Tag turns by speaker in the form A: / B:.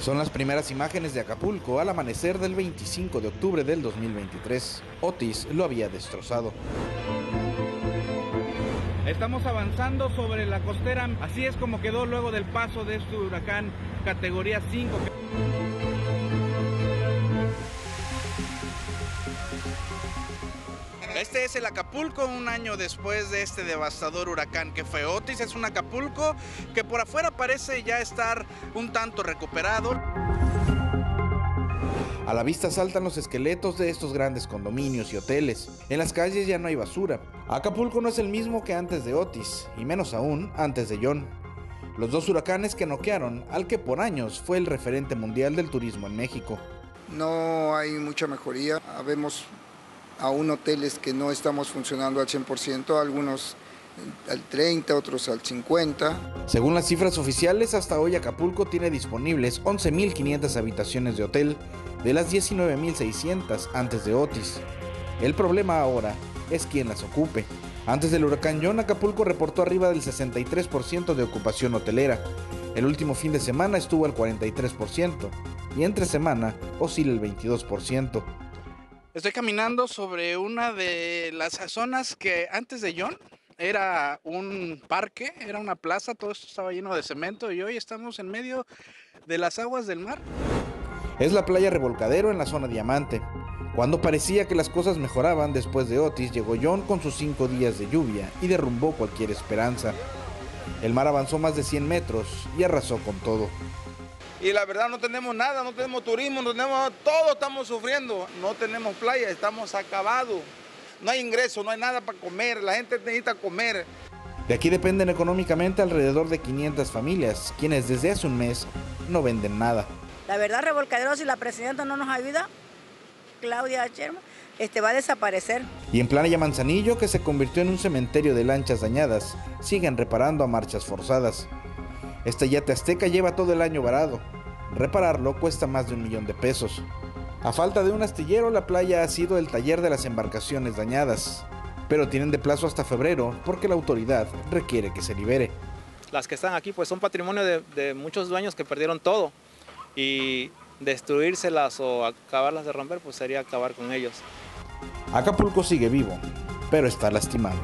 A: Son las primeras imágenes de Acapulco al amanecer del 25 de octubre del 2023. Otis lo había destrozado.
B: Estamos avanzando sobre la costera, así es como quedó luego del paso de este huracán categoría 5.
A: Este es el Acapulco un año después de este devastador huracán que fue Otis. Es un Acapulco que por afuera parece ya estar un tanto recuperado. A la vista saltan los esqueletos de estos grandes condominios y hoteles. En las calles ya no hay basura. Acapulco no es el mismo que antes de Otis, y menos aún antes de John. Los dos huracanes que noquearon al que por años fue el referente mundial del turismo en México.
C: No hay mucha mejoría. Habemos aún hoteles que no estamos funcionando al 100%, algunos al 30, otros al 50.
A: Según las cifras oficiales, hasta hoy Acapulco tiene disponibles 11.500 habitaciones de hotel de las 19.600 antes de Otis. El problema ahora es quién las ocupe. Antes del huracán John, Acapulco reportó arriba del 63% de ocupación hotelera. El último fin de semana estuvo al 43% y entre semana oscila el 22%. Estoy caminando sobre una de las zonas que antes de John era un parque, era una plaza, todo esto estaba lleno de cemento y hoy estamos en medio de las aguas del mar. Es la playa Revolcadero en la zona Diamante. Cuando parecía que las cosas mejoraban después de Otis, llegó John con sus cinco días de lluvia y derrumbó cualquier esperanza. El mar avanzó más de 100 metros y arrasó con todo.
D: Y la verdad no tenemos nada, no tenemos turismo, no tenemos, todo estamos sufriendo, no tenemos playa, estamos acabados, no hay ingreso, no hay nada para comer, la gente necesita comer.
A: De aquí dependen económicamente alrededor de 500 familias, quienes desde hace un mes no venden nada.
E: La verdad, Revolcadero, si la presidenta no nos ayuda, Claudia Sherman, este va a desaparecer.
A: Y en Playa Manzanillo, que se convirtió en un cementerio de lanchas dañadas, siguen reparando a marchas forzadas. Este yate azteca lleva todo el año varado. Repararlo cuesta más de un millón de pesos. A falta de un astillero, la playa ha sido el taller de las embarcaciones dañadas. Pero tienen de plazo hasta febrero porque la autoridad requiere que se libere.
F: Las que están aquí pues son patrimonio de, de muchos dueños que perdieron todo. Y destruírselas o acabarlas de romper pues sería acabar con ellos.
A: Acapulco sigue vivo, pero está lastimado.